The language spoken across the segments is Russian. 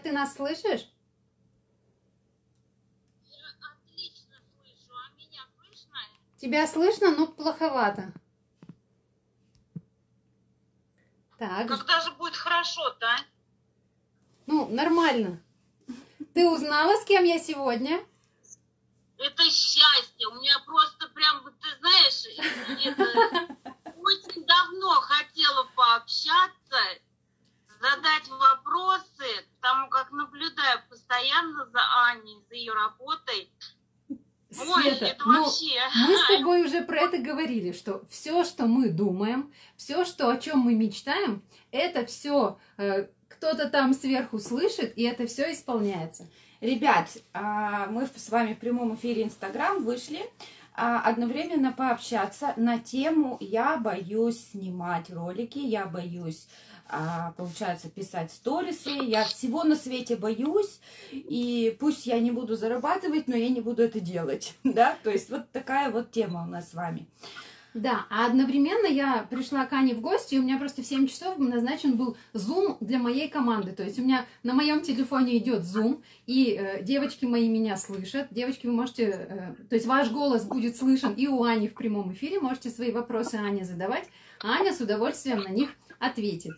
Ты нас слышишь? Я отлично слышу, а меня слышно? Тебя слышно, но плоховато. Так, Когда же будет хорошо-то, а? ну, нормально. Ты узнала, с кем я сегодня? Это счастье. У меня просто прям, ты знаешь, это, очень давно хотела пообщаться, задать вопросы, потому как наблюдаю постоянно за Аней, за ее работой. Ой, Света, это ну, вообще... мы с тобой уже про это говорили, что все, что мы думаем, все, что о чем мы мечтаем, это все кто-то там сверху слышит, и это все исполняется. Ребят, а, мы с вами в прямом эфире Инстаграм вышли а, одновременно пообщаться на тему «Я боюсь снимать ролики, я боюсь, получается, писать сторисы, я всего на свете боюсь, и пусть я не буду зарабатывать, но я не буду это делать». Да, то есть вот такая вот тема у нас с вами. Да, а одновременно я пришла к Ане в гости, и у меня просто в 7 часов назначен был Zoom для моей команды. То есть у меня на моем телефоне идет Zoom, и э, девочки мои меня слышат. Девочки, вы можете, э, то есть ваш голос будет слышен и у Ани в прямом эфире, можете свои вопросы Ане задавать, а Аня с удовольствием на них ответит.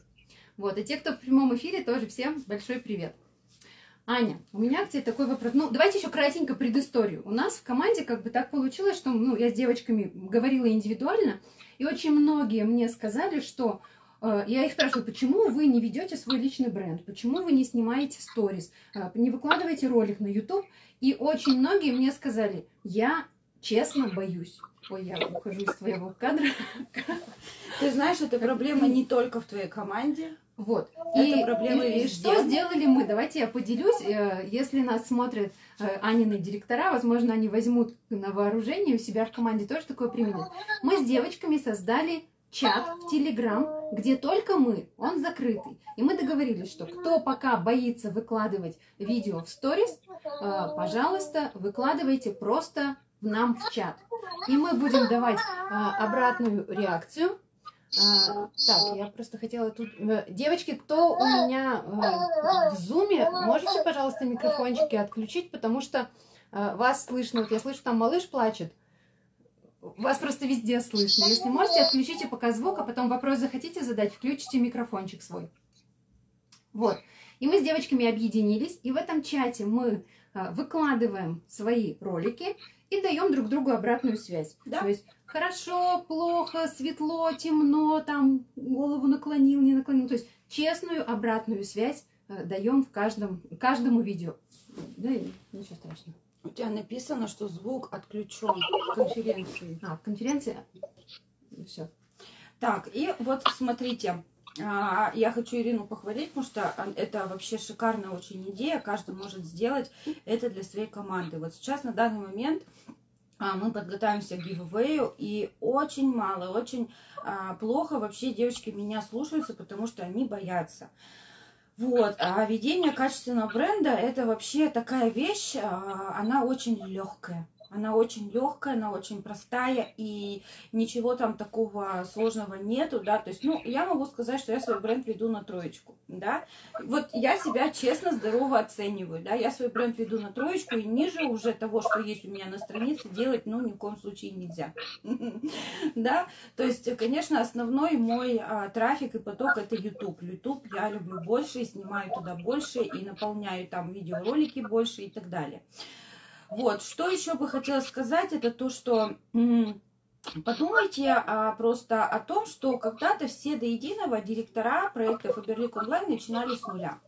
Вот, и те, кто в прямом эфире, тоже всем большой привет. Аня, у меня к тебе такой вопрос. Ну, давайте еще кратенько предысторию. У нас в команде как бы так получилось, что ну, я с девочками говорила индивидуально, и очень многие мне сказали, что э, я их спрашиваю, почему вы не ведете свой личный бренд, почему вы не снимаете сторис, э, не выкладываете ролик на YouTube. И очень многие мне сказали, я честно боюсь. Ой, я ухожу из твоего кадра. Ты знаешь, эта проблема не только в твоей команде. Вот. Это и, проблема и- и что сделали мы? Давайте я поделюсь. Э, Если нас смотрят э, Анины директора, возможно, они возьмут на вооружение у себя в команде тоже такое применят. Мы с девочками создали чат в Телеграм, где только мы, он закрытый. И мы договорились, что кто пока боится выкладывать видео в сторис, э, пожалуйста, выкладывайте просто в нам в чат. И мы будем давать обратную реакцию. А, так, я просто хотела тут... э, Девочки, кто у меня э, в зуме, можете, пожалуйста, микрофончики отключить, потому что э, вас слышно. Вот я слышу, там малыш плачет. Вас просто везде слышно. Если можете, отключите пока звук, а потом вопрос захотите задать, включите микрофончик свой. Вот. И мы с девочками объединились, и в этом чате мы выкладываем свои ролики и даем друг другу обратную связь. Да. То есть хорошо, плохо, светло, темно, там голову наклонил, не наклонил. То есть честную обратную связь э, даем в каждом, каждому видео. Да, ничего страшного. У тебя написано, что звук отключен в конференции. А, конференция. Все. Так, и вот смотрите, а, я хочу Ирину похвалить, потому что это вообще шикарная очень идея, каждый может сделать это для своей команды. Вот сейчас на данный момент мы подготовимся к гивэвэю, и очень мало, очень а, плохо вообще девочки меня слушаются, потому что они боятся. Вот, а ведение качественного бренда это вообще такая вещь, а, она очень легкая. Она очень легкая, она очень простая, и ничего там такого сложного нету, да, то есть, ну, я могу сказать, что я свой бренд веду на троечку, да, вот я себя честно, здорово оцениваю, да, я свой бренд веду на троечку, и ниже уже того, что есть у меня на странице, делать, ну, ни в коем случае нельзя, да, то есть, конечно, основной мой а, трафик и поток это YouTube, YouTube я люблю больше, снимаю туда больше, и наполняю там видеоролики больше и так далее. Вот, что еще бы хотела сказать, это то, что подумайте а, просто о том, что когда-то все до единого директора проекта Фаберлик Онлайн начинали с нуля.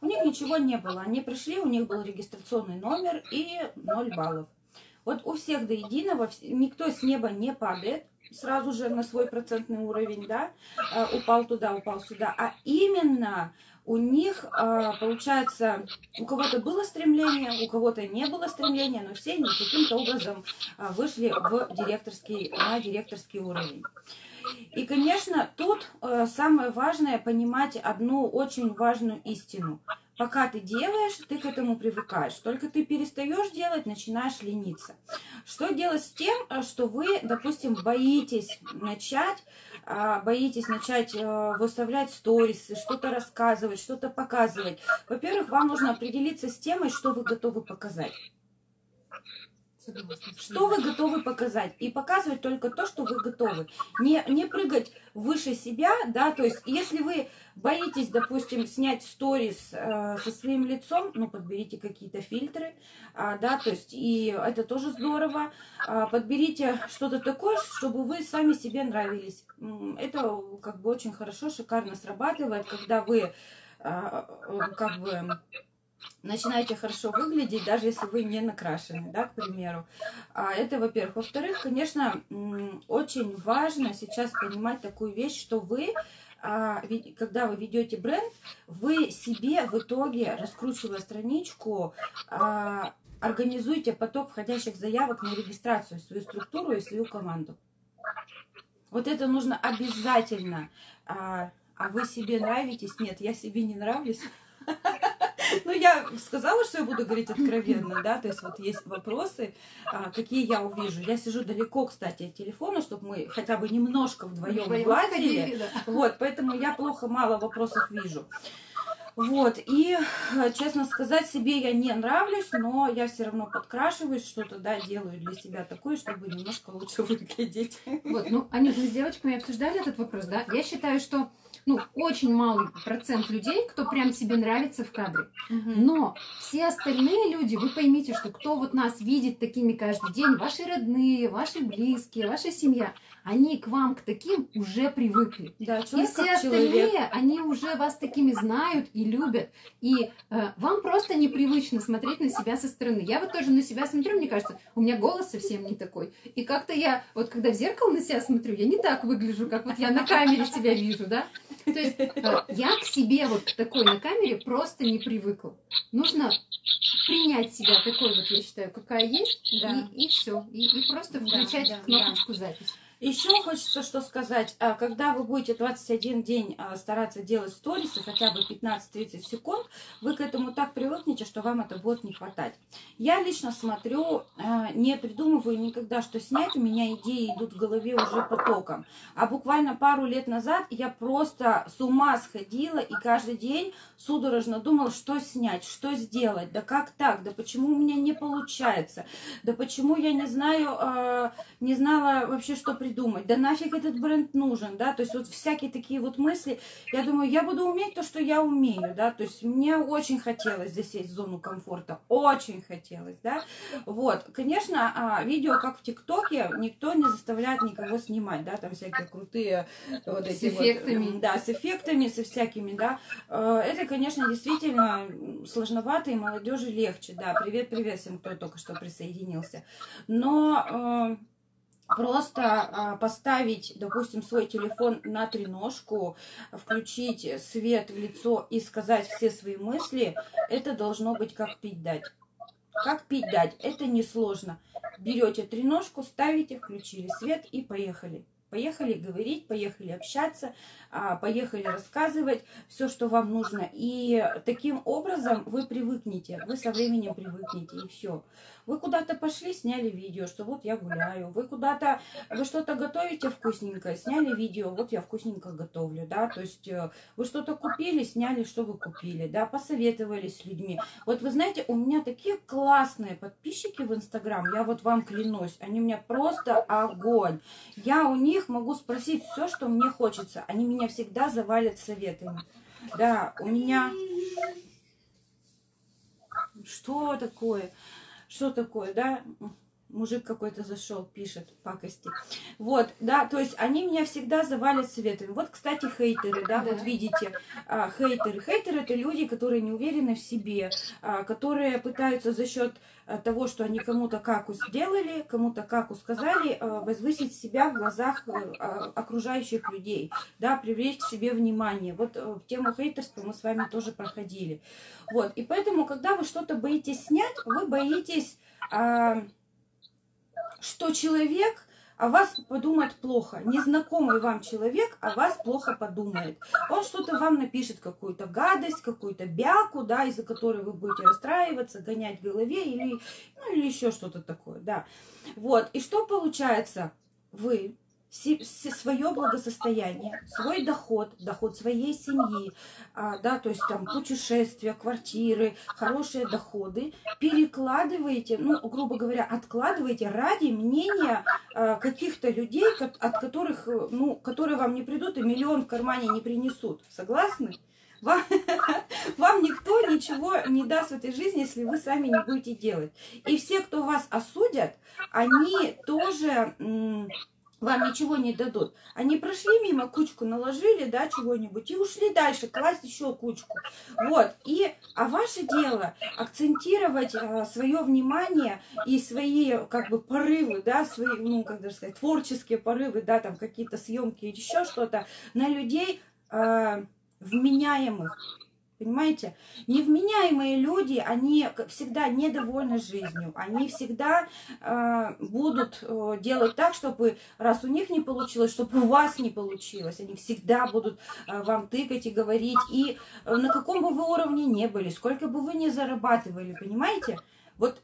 У них ничего не было, они пришли, у них был регистрационный номер и 0 баллов. Вот у всех до единого, никто с неба не падает сразу же на свой процентный уровень, да, а, упал туда, упал сюда, а именно у них, а, получается, у кого-то было стремление, у кого-то не было стремления, но все они каким-то образом а, вышли в директорский, на директорский уровень. И, конечно, тут э, самое важное понимать одну очень важную истину. Пока ты делаешь, ты к этому привыкаешь. Только ты перестаешь делать, начинаешь лениться. Что делать с тем, э, что вы, допустим, боитесь начать, а, боитесь начать а, выставлять сторисы, что-то рассказывать, что-то показывать. Во-первых, вам нужно определиться с темой, что вы готовы показать. Что вы готовы показать? И показывать только то, что вы готовы. Не, не прыгать выше себя, да, то есть если вы боитесь, допустим, снять сторис э, со своим лицом, ну, подберите какие-то фильтры, э, да, то есть и это тоже здорово. Э, подберите что-то такое, чтобы вы сами себе нравились. Это как бы очень хорошо, шикарно срабатывает, когда вы э, э как бы начинаете хорошо выглядеть, даже если вы не накрашены, да, к примеру. А это, во-первых. Во-вторых, конечно, очень важно сейчас понимать такую вещь, что вы а, когда вы ведете бренд, вы себе в итоге, раскручивая страничку, а, организуйте поток входящих заявок на регистрацию, свою структуру и свою команду. Вот это нужно обязательно. А, а вы себе нравитесь? Нет, я себе не нравлюсь. Ну, я сказала, что я буду говорить откровенно, да, то есть вот есть вопросы, а, какие я увижу. Я сижу далеко, кстати, от телефона, чтобы мы хотя бы немножко вдвоем гладили. Вот, поэтому я плохо мало вопросов вижу. Вот, и, э, честно сказать, себе я не нравлюсь, но я все равно подкрашиваюсь, что-то, да, делаю для себя такое, чтобы немножко лучше выглядеть. Вот, ну, они же с девочками обсуждали этот вопрос, да? Я считаю, что ну, очень малый процент людей, кто прям себе нравится в кадре. Но все остальные люди, вы поймите, что кто вот нас видит такими каждый день, ваши родные, ваши близкие, ваша семья, они к вам, к таким уже привыкли. Да, и все остальные, человек. они уже вас такими знают и любят. И э, вам просто непривычно смотреть на себя со стороны. Я вот тоже на себя смотрю, мне кажется, у меня голос совсем не такой. И как-то я, вот когда в зеркало на себя смотрю, я не так выгляжу, как вот я на камере себя вижу, да? То есть э, я к себе вот такой на камере просто не привыкла. Нужно принять себя такой вот, я считаю, какая есть, да. и, и все. И, и просто включать да, кнопочку да. запись. Еще хочется что сказать. А, когда вы будете 21 день а, стараться делать сторисы, хотя бы 15-30 секунд, вы к этому так привыкнете, что вам это будет не хватать. Я лично смотрю, а, не придумываю никогда, что снять. У меня идеи идут в голове уже потоком. А буквально пару лет назад я просто с ума сходила и каждый день судорожно думала, что снять, что сделать, да как так, да почему у меня не получается, да почему я не знаю, не знала вообще, что придумать придумать, да нафиг этот бренд нужен, да, то есть вот всякие такие вот мысли, я думаю, я буду уметь то, что я умею, да, то есть мне очень хотелось засесть в зону комфорта, очень хотелось, да, вот, конечно, а, видео, как в ТикТоке, никто не заставляет никого снимать, да, там всякие крутые вот эти с эффектами. Вот, да, с эффектами, со всякими, да, э, это, конечно, действительно сложновато и молодежи легче, да, привет-привет всем, кто только что присоединился, но э, просто а, поставить, допустим, свой телефон на треножку, включить свет в лицо и сказать все свои мысли, это должно быть как пить дать. Как пить дать? Это несложно. Берете треножку, ставите, включили свет и поехали. Поехали говорить, поехали общаться, а, поехали рассказывать все, что вам нужно. И таким образом вы привыкнете, вы со временем привыкнете, и все. Вы куда-то пошли, сняли видео, что вот я гуляю. Вы куда-то, вы что-то готовите вкусненькое, сняли видео, вот я вкусненько готовлю, да. То есть э, вы что-то купили, сняли, что вы купили, да, посоветовались с людьми. Вот вы знаете, у меня такие классные подписчики в Инстаграм, я вот вам клянусь, они у меня просто огонь. Я у них могу спросить все, что мне хочется. Они меня всегда завалят советами. Да, у меня... Что такое? что такое, да, мужик какой-то зашел, пишет пакости. Вот, да, то есть они меня всегда завалят советами. Вот, кстати, хейтеры, да, да. вот видите, а, хейтеры. Хейтеры это люди, которые не уверены в себе, а, которые пытаются за счет а, того, что они кому-то как сделали, кому-то как сказали, а, возвысить себя в глазах а, окружающих людей, да, привлечь к себе внимание. Вот в тему хейтерства мы с вами тоже проходили. Вот, и поэтому, когда вы что-то боитесь снять, вы боитесь, а, что человек о вас подумает плохо. Незнакомый вам человек о вас плохо подумает. Он что-то вам напишет, какую-то гадость, какую-то бяку, да, из-за которой вы будете расстраиваться, гонять в голове или, ну, или еще что-то такое, да. Вот, и что получается? Вы свое благосостояние, свой доход, доход своей семьи, а, да, то есть там путешествия, квартиры, хорошие доходы, перекладываете, ну, грубо говоря, откладываете ради мнения а, каких-то людей, от которых, ну, которые вам не придут и миллион в кармане не принесут. Согласны? Вам, вам никто ничего не даст в этой жизни, если вы сами не будете делать. И все, кто вас осудят, они тоже вам ничего не дадут. Они прошли мимо, кучку наложили, да, чего-нибудь, и ушли дальше, класть еще кучку. Вот. И, а ваше дело акцентировать а, свое внимание и свои, как бы, порывы, да, свои, ну, как даже сказать, творческие порывы, да, там, какие-то съемки или еще что-то, на людей а, вменяемых, Понимаете? Невменяемые люди, они всегда недовольны жизнью. Они всегда э, будут э, делать так, чтобы раз у них не получилось, чтобы у вас не получилось. Они всегда будут э, вам тыкать и говорить. И э, на каком бы вы уровне не были, сколько бы вы ни зарабатывали, понимаете? Вот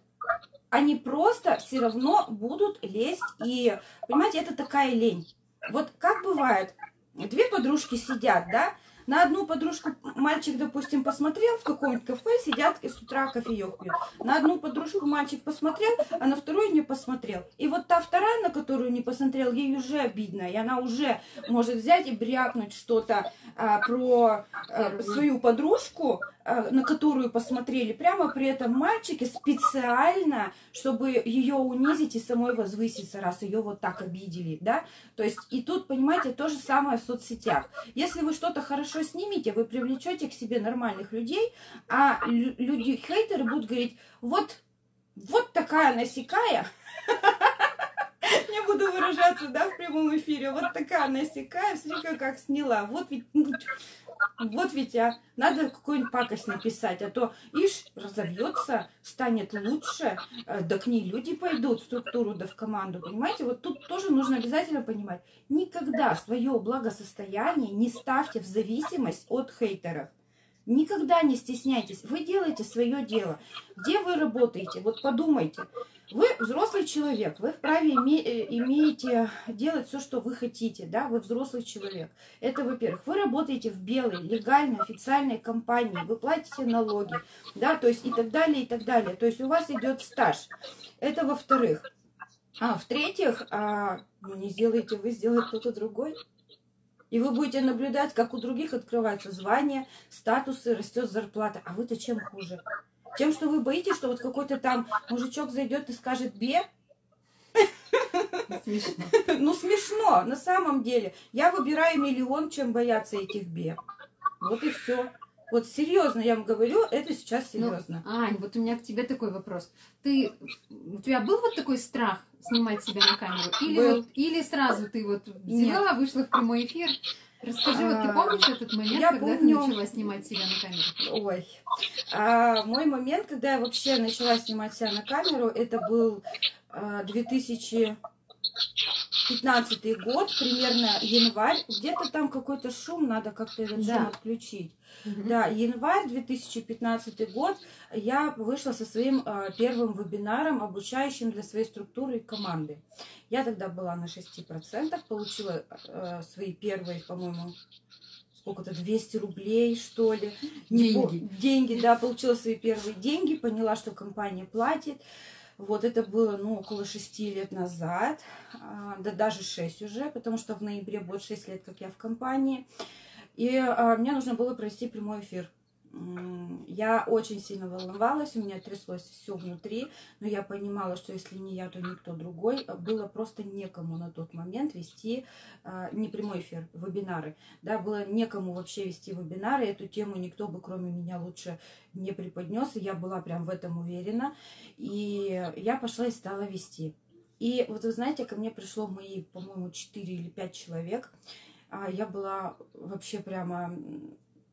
они просто все равно будут лезть. И, понимаете, это такая лень. Вот как бывает, две подружки сидят, да, на одну подружку мальчик, допустим, посмотрел в каком-нибудь кафе, сидят и с утра кофеек пьют. На одну подружку мальчик посмотрел, а на вторую не посмотрел. И вот та вторая, на которую не посмотрел, ей уже обидно. И она уже может взять и брякнуть что-то а, про а, свою подружку, на которую посмотрели. Прямо при этом мальчике специально, чтобы ее унизить и самой возвыситься, раз ее вот так обидели, да. То есть и тут, понимаете, то же самое в соцсетях. Если вы что-то хорошо снимете, вы привлечете к себе нормальных людей, а люди, хейтеры будут говорить, вот, вот такая насекая, не буду выражаться, да, в прямом эфире, вот такая насекая, смотри, как сняла, вот ведь, ну, вот ведь, а, надо какую-нибудь пакость написать, а то, ишь, разовьется, станет лучше, э, да к ней люди пойдут структуру, да в команду, понимаете? Вот тут тоже нужно обязательно понимать, никогда свое благосостояние не ставьте в зависимость от хейтеров. Никогда не стесняйтесь. Вы делаете свое дело. Где вы работаете? Вот подумайте. Вы взрослый человек, вы вправе име, э, имеете делать все, что вы хотите, да, вы взрослый человек. Это, во-первых, вы работаете в белой, легальной, официальной компании, вы платите налоги, да, то есть и так далее, и так далее. То есть у вас идет стаж. Это во-вторых. А в-третьих, а, ну не сделаете вы, сделает кто-то другой. И вы будете наблюдать, как у других открываются звания, статусы, растет зарплата. А вы-то чем хуже? Тем, что вы боитесь, что вот какой-то там мужичок зайдет и скажет «бе», Смешно. Ну, смешно, на самом деле. Я выбираю миллион, чем бояться этих бе. Вот и все. Вот серьезно, я вам говорю, это сейчас ну, серьезно. Ну, Ань, вот у меня к тебе такой вопрос. Ты, у тебя был вот такой страх снимать себя на камеру? Или, вот, или сразу ты вот взяла, Нет. вышла в прямой эфир, Расскажи, вот ты помнишь этот момент, я когда помню... ты начала снимать себя на камеру? Ой. А, мой момент, когда я вообще начала снимать себя на камеру, это был а, 2000 15 год, примерно январь, где-то там какой-то шум, надо как-то этот да. шум отключить. Угу. Да, январь 2015 год я вышла со своим э, первым вебинаром, обучающим для своей структуры и команды. Я тогда была на 6%, получила э, свои первые, по-моему, сколько-то, 200 рублей, что ли. Деньги. Деньги, да, получила свои первые деньги, поняла, что компания платит. Вот это было, ну, около шести лет назад, а, да даже шесть уже, потому что в ноябре будет шесть лет, как я в компании. И а, мне нужно было провести прямой эфир. Я очень сильно волновалась, у меня тряслось все внутри, но я понимала, что если не я, то никто другой. Было просто некому на тот момент вести а, не прямой эфир, вебинары. Да, было некому вообще вести вебинары, эту тему никто бы кроме меня лучше не преподнес, и я была прям в этом уверена. И я пошла и стала вести. И вот вы знаете, ко мне пришло мои, по-моему, 4 или 5 человек. А я была вообще прямо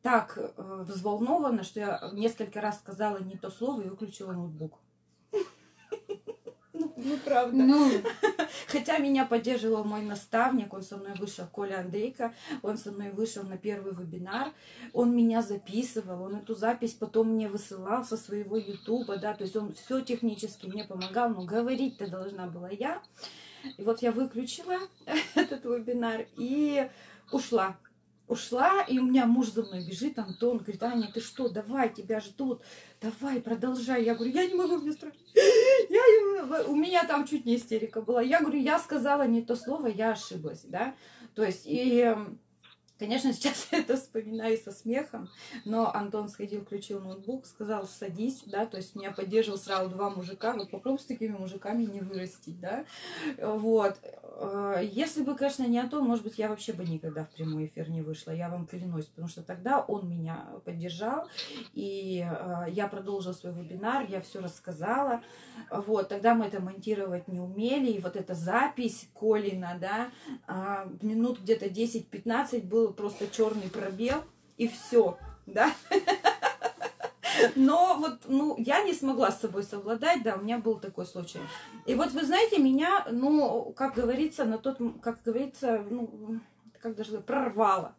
так э, взволнована, что я несколько раз сказала не то слово и выключила ноутбук. Ну, ну, правда. Ну. Хотя меня поддерживал мой наставник, он со мной вышел, Коля Андрейка, он со мной вышел на первый вебинар, он меня записывал, он эту запись потом мне высылал со своего ютуба, да, то есть он все технически мне помогал, но говорить-то должна была я. И вот я выключила этот вебинар и ушла. Ушла, и у меня муж за мной бежит, Антон, говорит, Аня, ты что, давай, тебя ждут, давай, продолжай. Я говорю, я не могу, мне страшно. Я. У меня там чуть не истерика была. Я говорю, я сказала не то слово, я ошиблась, да. То есть, и Конечно, сейчас я это вспоминаю со смехом, но Антон сходил, включил ноутбук, сказал, садись, да, то есть меня поддерживал сразу два мужика, вот попробуй с такими мужиками не вырастить, да, вот. Э, если бы, конечно, не Антон, может быть, я вообще бы никогда в прямой эфир не вышла, я вам клянусь, потому что тогда он меня поддержал, и э, я продолжила свой вебинар, я все рассказала, вот, тогда мы это монтировать не умели, и вот эта запись Колина, да, а, минут где-то 10-15 был просто черный пробел, и все, да. Но вот, ну, я не смогла с собой совладать, да, у меня был такой случай. И вот, вы знаете, меня, ну, как говорится, на тот, как говорится, ну, как даже прорвало.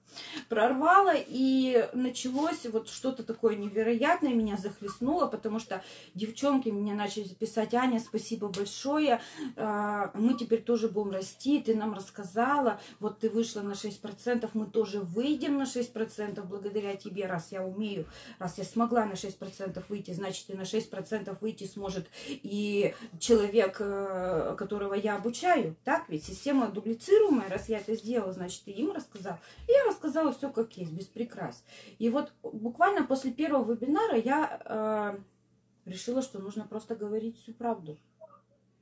Прорвало, и началось вот что-то такое невероятное, меня захлестнуло, потому что девчонки мне начали писать, Аня, спасибо большое, а, мы теперь тоже будем расти, ты нам рассказала, вот ты вышла на 6%, мы тоже выйдем на 6% благодаря тебе, раз я умею, раз я смогла на 6% выйти, значит и на 6% выйти сможет и человек, э, которого я обучаю, так ведь система дублицируемая, раз я это сделала, значит ты им рассказал. И я рассказала все как есть, без прикрас. И вот буквально после первого вебинара я э, решила, что нужно просто говорить всю правду.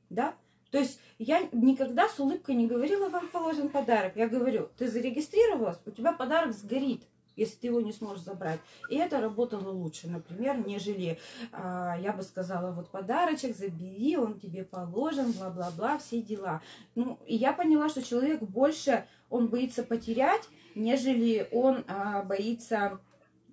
Да? То есть я никогда с улыбкой не говорила, вам положен подарок. Я говорю, ты зарегистрировалась, у тебя подарок сгорит если ты его не сможешь забрать. И это работало лучше, например, нежели а, я бы сказала, вот подарочек забери, он тебе положен, бла-бла-бла, все дела. Ну, и я поняла, что человек больше, он боится потерять, нежели он а, боится,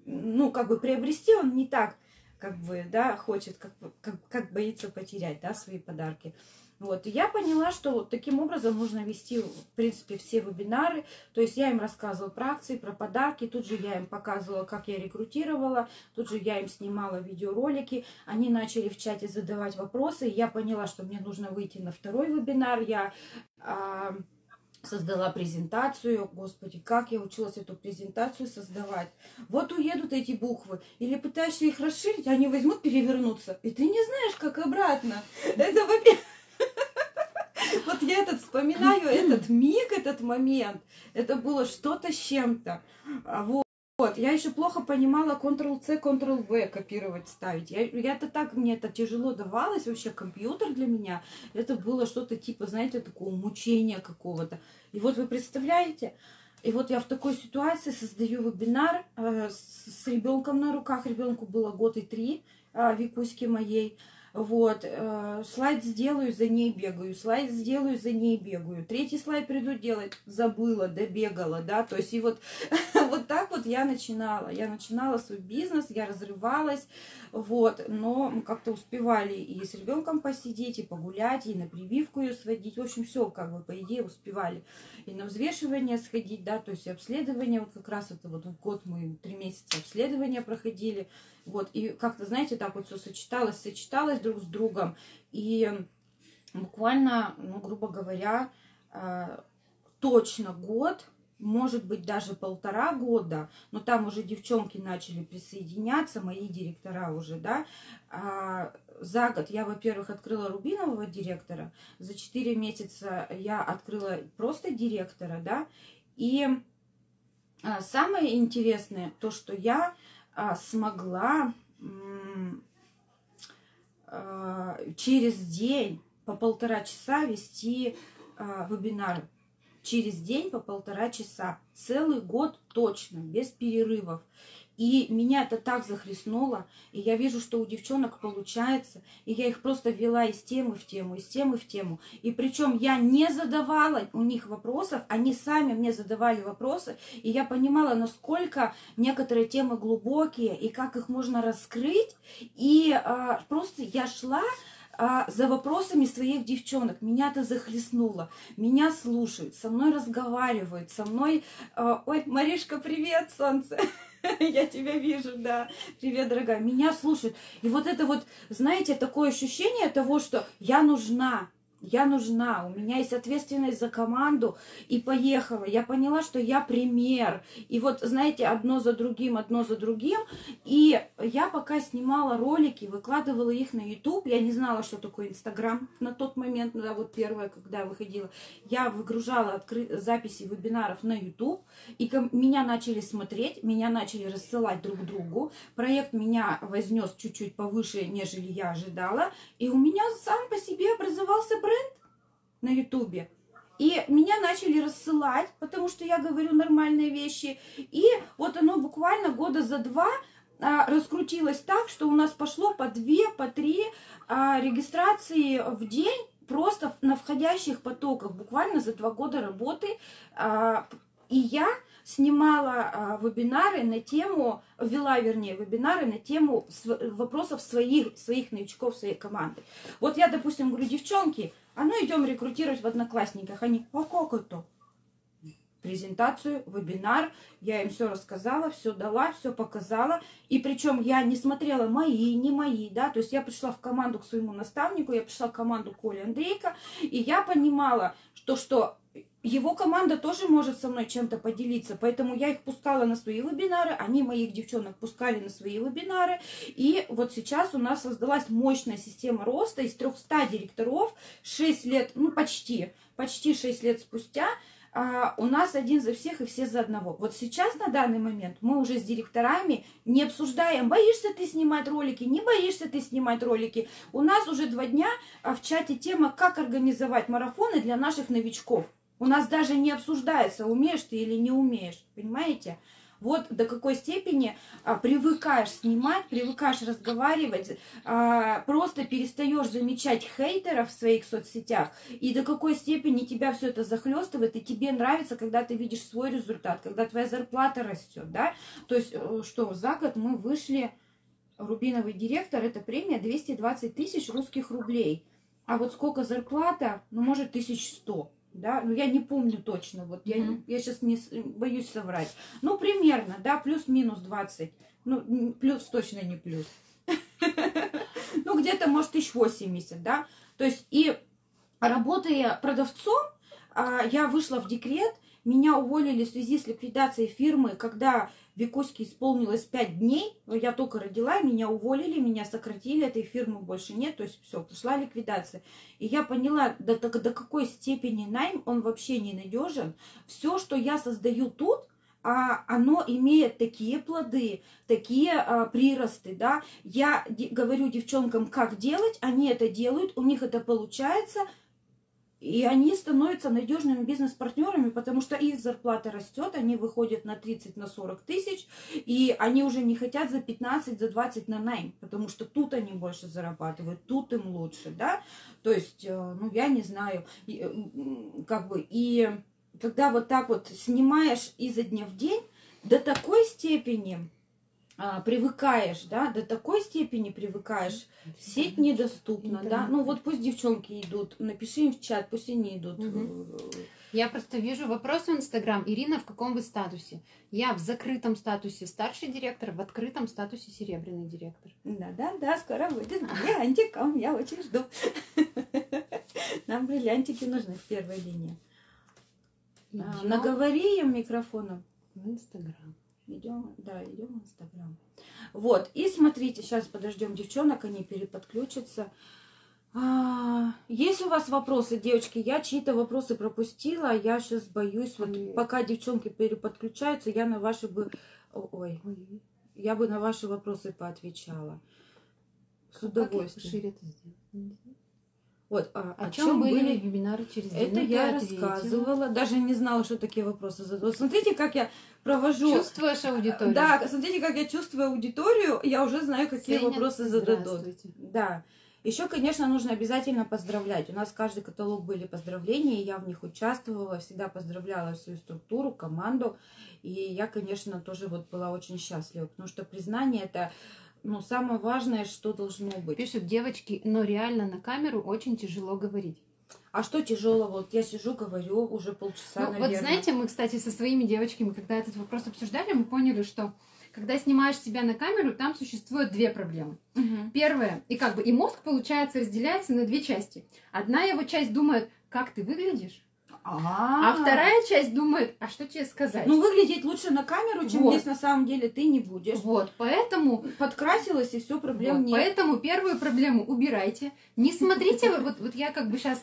ну, как бы приобрести, он не так, как бы, да, хочет, как, как, как боится потерять, да, свои подарки. Вот. И я поняла, что таким образом нужно вести, в принципе, все вебинары. То есть я им рассказывала про акции, про подарки, тут же я им показывала, как я рекрутировала, тут же я им снимала видеоролики. Они начали в чате задавать вопросы, и я поняла, что мне нужно выйти на второй вебинар. Я а, создала презентацию. Господи, как я училась эту презентацию создавать. Вот уедут эти буквы. Или пытаешься их расширить, они возьмут, перевернуться. И ты не знаешь, как обратно. Это, во-первых, этот вспоминаю этот миг, этот момент. Это было что-то с чем-то. А вот. Вот, я еще плохо понимала Ctrl-C, Ctrl-V копировать, ставить. Я, я-то так, мне это тяжело давалось, вообще компьютер для меня, это было что-то типа, знаете, такого мучения какого-то. И вот вы представляете, и вот я в такой ситуации создаю вебинар э, с, с ребенком на руках, ребенку было год и три, э, Викуське моей, вот, э, слайд сделаю, за ней бегаю, слайд сделаю, за ней бегаю. Третий слайд приду делать, забыла, добегала, да, то есть и вот, вот так вот я начинала. Я начинала свой бизнес, я разрывалась, вот, но как-то успевали и с ребенком посидеть, и погулять, и на прививку ее сводить, в общем, все как бы по идее успевали. И на взвешивание сходить, да, то есть обследование, вот как раз это вот год мы три месяца обследования проходили, вот, и как-то, знаете, так вот все сочеталось, сочеталось друг с другом. И буквально, ну, грубо говоря, э, точно год, может быть, даже полтора года, но там уже девчонки начали присоединяться, мои директора уже, да, а за год я, во-первых, открыла рубинового директора, за четыре месяца я открыла просто директора, да, и а, самое интересное, то, что я смогла а, через день по полтора часа вести а, вебинары. Через день по полтора часа. Целый год точно, без перерывов. И меня это так захлестнуло, и я вижу, что у девчонок получается, и я их просто вела из темы в тему, из темы в тему. И причем я не задавала у них вопросов, они сами мне задавали вопросы, и я понимала, насколько некоторые темы глубокие, и как их можно раскрыть. И а, просто я шла а, за вопросами своих девчонок. Меня это захлестнуло. Меня слушают, со мной разговаривают, со мной... А, Ой, Маришка, привет, солнце! Я тебя вижу, да. Привет, дорогая. Меня слушают. И вот это вот, знаете, такое ощущение того, что я нужна. Я нужна, у меня есть ответственность за команду, и поехала. Я поняла, что я пример. И вот, знаете, одно за другим, одно за другим. И я пока снимала ролики, выкладывала их на YouTube, я не знала, что такое Инстаграм на тот момент, да, вот первое, когда я выходила. Я выгружала откры... записи вебинаров на YouTube, и меня начали смотреть, меня начали рассылать друг другу. Проект меня вознес чуть-чуть повыше, нежели я ожидала. И у меня сам по себе образовался бренд на Ютубе. И меня начали рассылать, потому что я говорю нормальные вещи. И вот оно буквально года за два а, раскрутилось так, что у нас пошло по две, по три а, регистрации в день просто на входящих потоках. Буквально за два года работы. А, и я снимала вебинары на тему, вела, вернее, вебинары на тему вопросов своих, своих новичков, своей команды. Вот я, допустим, говорю, девчонки, а ну идем рекрутировать в Одноклассниках. Они, а как это? презентацию, вебинар. Я им все рассказала, все дала, все показала. И причем я не смотрела мои, не мои, да, то есть я пришла в команду к своему наставнику, я пришла в команду Коли Андрейка, и я понимала, что, что его команда тоже может со мной чем-то поделиться, поэтому я их пускала на свои вебинары, они моих девчонок пускали на свои вебинары, и вот сейчас у нас создалась мощная система роста из 300 директоров, 6 лет, ну почти, почти 6 лет спустя, а, у нас один за всех и все за одного. Вот сейчас, на данный момент, мы уже с директорами не обсуждаем, боишься ты снимать ролики, не боишься ты снимать ролики. У нас уже два дня а, в чате тема, как организовать марафоны для наших новичков. У нас даже не обсуждается, умеешь ты или не умеешь, понимаете? Вот до какой степени а, привыкаешь снимать, привыкаешь разговаривать, а, просто перестаешь замечать хейтеров в своих соцсетях, и до какой степени тебя все это захлестывает, и тебе нравится, когда ты видишь свой результат, когда твоя зарплата растет, да? То есть, э, что за год мы вышли, рубиновый директор, это премия 220 тысяч русских рублей. А вот сколько зарплата? Ну, может, 1100 да, ну я не помню точно, вот я, mm-hmm. я сейчас не боюсь соврать, ну примерно, да, плюс-минус 20, ну плюс точно не плюс, ну где-то может тысяч восемьдесят, да, то есть и работая продавцом, а, я вышла в декрет, меня уволили в связи с ликвидацией фирмы, когда Викуське исполнилось 5 дней, я только родила, меня уволили, меня сократили, этой фирмы больше нет, то есть все, пошла ликвидация. И я поняла, до, до, до какой степени найм, он вообще ненадежен. Все, что я создаю тут, а оно имеет такие плоды, такие а, приросты, да. Я говорю девчонкам, как делать, они это делают, у них это получается – и они становятся надежными бизнес-партнерами, потому что их зарплата растет, они выходят на 30, на 40 тысяч, и они уже не хотят за 15, за 20 на найм, потому что тут они больше зарабатывают, тут им лучше, да. То есть, э, ну, я не знаю, э, как бы, и когда вот так вот снимаешь изо дня в день, до такой степени а, привыкаешь, да, до такой степени привыкаешь, сеть недоступна, Интернет. да, ну вот пусть девчонки идут, напиши им в чат, пусть они идут. Угу. Я просто вижу вопрос в Инстаграм. Ирина, в каком вы статусе? Я в закрытом статусе старший директор, в открытом статусе серебряный директор. Да, да, да, скоро будет бриллиантиком, я очень жду. Нам бриллиантики нужны в первой линии. А, наговори им микрофоном. В Инстаграм. Идем, да, идем в Инстаграм. Вот, и смотрите, сейчас подождем девчонок, они переподключатся. А, есть у вас вопросы, девочки? Я чьи-то вопросы пропустила, я сейчас боюсь, вот Ой. пока девчонки переподключаются, я на ваши бы... Ой, я бы на ваши вопросы поотвечала. С удовольствием. Как шире это сделать? Вот, а, о, о чем, чем были, были вебинары через день? Это я ответила. рассказывала, даже не знала, что такие вопросы задают. Смотрите, как я провожу... Чувствуешь аудиторию? Да, смотрите, как я чувствую аудиторию, я уже знаю, какие Сеня, вопросы зададут. Да. Еще, конечно, нужно обязательно поздравлять. У нас в каждый каталог были поздравления, я в них участвовала, всегда поздравляла свою структуру, команду. И я, конечно, тоже вот была очень счастлива, потому что признание это ну, самое важное, что должно быть. Пишут девочки, но реально на камеру очень тяжело говорить. А что тяжело? Вот я сижу, говорю уже полчаса, ну, наверное. Вот знаете, мы, кстати, со своими девочками, когда этот вопрос обсуждали, мы поняли, что когда снимаешь себя на камеру, там существует две проблемы. Мгм. Первое, и как бы и мозг, получается, разделяется на две части. Одна его часть думает, как ты выглядишь, а А вторая часть думает, а что тебе сказать? Ну, выглядеть лучше на камеру, чем Вот. здесь на самом деле ты не будешь. вот, поэтому Подкрасилась, и все, проблем Вот, нет. Поэтому первую проблему убирайте. Не смотрите, вот- вот, я как бы сейчас,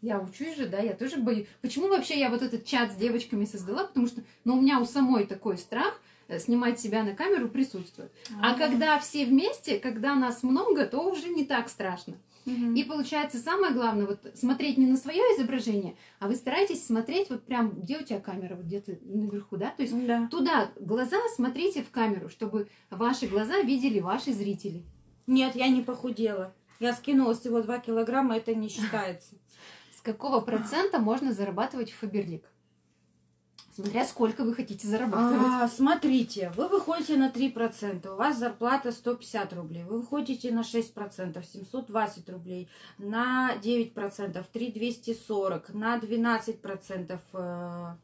я учусь же, да, я тоже боюсь. Почему вообще я вот этот чат с девочками создала? Потому что, ну, у меня у самой такой страх э, снимать себя на камеру присутствует. А когда все вместе, когда нас много, то уже не так страшно. И получается самое главное, вот смотреть не на свое изображение, а вы стараетесь смотреть вот прям, где у тебя камера, вот где-то наверху, да, то есть Да. туда глаза смотрите в камеру, чтобы ваши глаза видели ваши зрители. Нет, я не похудела. Я скинула всего 2 килограмма, это не считается. С какого процента можно зарабатывать в Фаберлик? Смотря сколько вы хотите зарабатывать. А, смотрите, вы выходите на 3%, у вас зарплата 150 рублей, вы выходите на 6%, 720 рублей, на 9%, 3240, на 12%, э,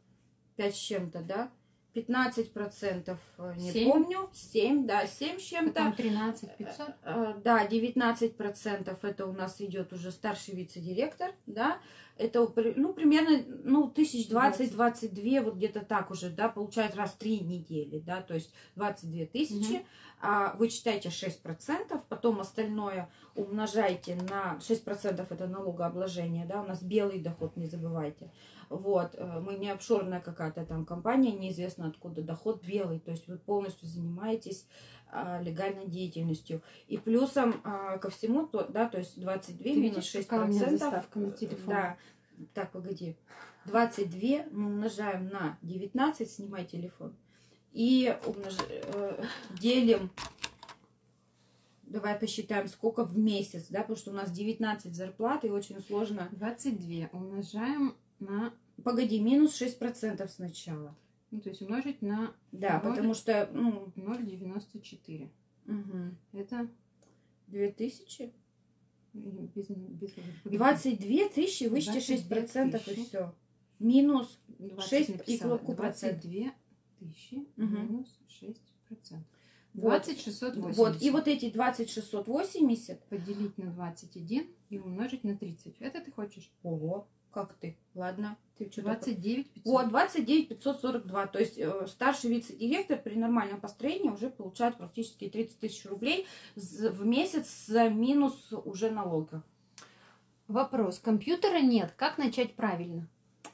5 с чем-то, да? 15%, э, не Семь? помню, 7, да, 7 с чем-то. Потом 13 500. Э, Да, 19% это у нас идет уже старший вице-директор, да, это ну, примерно ну, 1020-22, вот где-то так уже, да, получает раз в три недели, да, то есть 22 тысячи, Мгм. а вы считаете 6%, потом остальное умножаете на 6% это налогообложение, да, у нас белый доход, не забывайте. Вот, э, мы не офшорная какая-то там компания, неизвестно откуда доход белый, то есть вы полностью занимаетесь легальной деятельностью. И плюсом а, ко всему, то, да, то есть 22 Ты минус видишь, 6 какая у меня процентов. телефон? Да. Так, погоди. 22 мы умножаем на 19, снимай телефон. И умнож- э, делим, давай посчитаем, сколько в месяц, да, потому что у нас 19 зарплат, и очень сложно. 22 умножаем на... Погоди, минус 6% сначала. Ну, то есть умножить на Да, Ноль. потому что, ну, 0,94. мгм. Это 2000. без... без 22 тысячи, вычти 6 22 процентов и все. Минус 20 шесть и написала. клубку процент. 22 тысячи Мгм. минус 6 процентов. Вот. 20 680. Вот, и вот эти 20 680. Поделить на 21 и умножить на 30. Это ты хочешь? Ого, как ты? Ладно, ты что 29 500. Вот, 29 542. То есть э, старший вице-директор при нормальном построении уже получает практически 30 тысяч рублей в месяц за минус уже налога. Вопрос. Компьютера нет. Как начать правильно?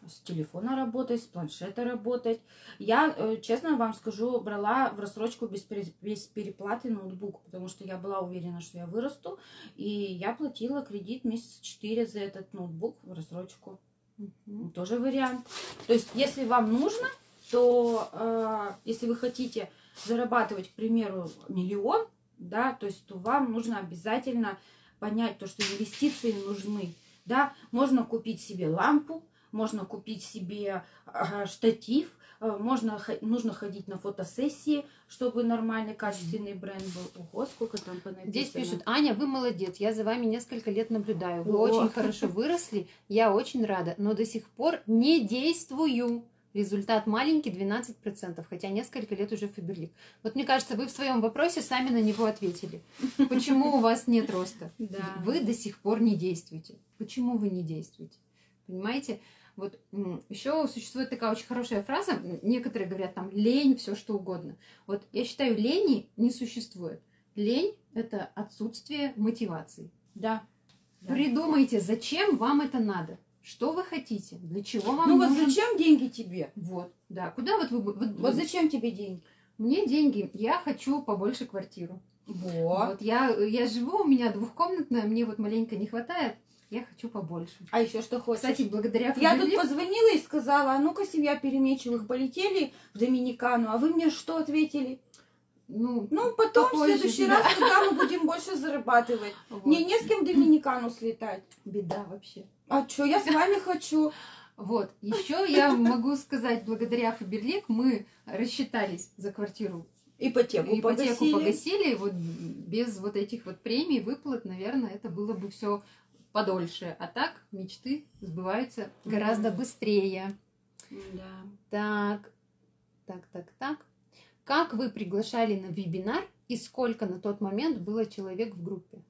С телефона работать, с планшета работать. Я, э, честно вам скажу, брала в рассрочку без, пере- без переплаты ноутбук, потому что я была уверена, что я вырасту. И я платила кредит месяца 4 за этот ноутбук в рассрочку. Мгм. Тоже вариант. То есть, если вам нужно, то э, если вы хотите зарабатывать, к примеру, миллион, да, то есть, то вам нужно обязательно понять то, что инвестиции нужны. Да, можно купить себе лампу, можно купить себе э, штатив, э, можно, нужно ходить на фотосессии, чтобы нормальный, качественный бренд был. Ого, сколько там понаписано. Здесь пишут, Аня, вы молодец, я за вами несколько лет наблюдаю. Вы О. очень хорошо выросли, я очень рада, но до сих пор не действую. Результат маленький, 12%, хотя несколько лет уже Фаберлик. Вот мне кажется, вы в своем вопросе сами на него ответили. Почему у вас нет роста? Вы до сих пор не действуете. Почему вы не действуете? Понимаете? Вот еще существует такая очень хорошая фраза. Некоторые говорят там лень, все что угодно. Вот я считаю, лени не существует. Лень это отсутствие мотивации. Да. Да. Придумайте, зачем вам это надо. Что вы хотите? Для чего вам Ну вот нужен- зачем деньги тебе? Вот, да. Куда вот вы... Вот, Вот зачем тебе деньги? Мне деньги. Я хочу побольше квартиру. Вот. Вот я, я живу, у меня двухкомнатная, мне вот маленько не хватает. Я хочу побольше. А еще что хочешь? Кстати, благодаря я тут позвонила и сказала, а ну-ка, семья Перемечевых полетели в Доминикану, а вы мне что ответили? ну, Ну, потом в следующий да. раз, когда мы будем больше зарабатывать. вот. Мне не с кем в Доминикану слетать. беда вообще. А что, я с вами хочу. Вот. Еще я могу сказать, благодаря Фаберлик мы рассчитались за квартиру. Ипотеку, Ипотеку погасили. погасили. Вот без вот этих вот премий, выплат, наверное, это было бы все подольше. А так мечты сбываются гораздо быстрее. Да. Так, так, так, так. Как вы приглашали на вебинар и сколько на тот момент было человек в группе?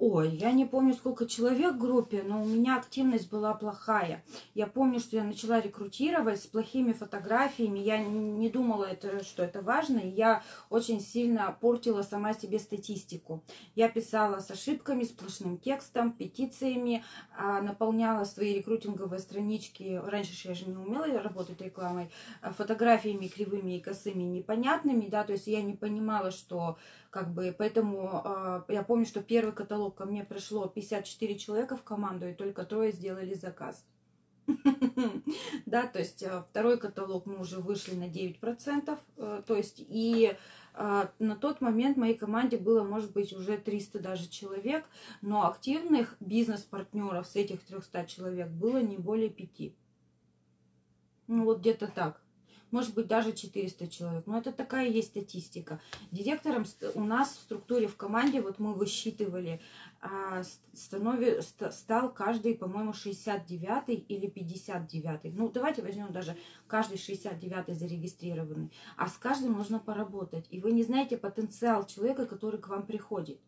Ой, я не помню, сколько человек в группе, но у меня активность была плохая. Я помню, что я начала рекрутировать с плохими фотографиями. Я не думала, это, что это важно. И я очень сильно портила сама себе статистику. Я писала с ошибками, сплошным текстом, петициями, а, наполняла свои рекрутинговые странички. Раньше я же не умела работать рекламой. А, фотографиями кривыми и косыми непонятными, да, то есть я не понимала, что как бы, поэтому э, я помню, что первый каталог ко мне пришло 54 человека в команду, и только трое сделали заказ. Да, то есть э, второй каталог мы уже вышли на 9%, э, то есть и э, на тот момент в моей команде было, может быть, уже 300 даже человек, но активных бизнес-партнеров с этих 300 человек было не более 5. Ну вот где-то так может быть, даже 400 человек. Но это такая есть статистика. Директором у нас в структуре в команде, вот мы высчитывали, а, станови, стал каждый, по-моему, 69 или 59. Ну, давайте возьмем даже каждый 69 зарегистрированный. А с каждым нужно поработать. И вы не знаете потенциал человека, который к вам приходит.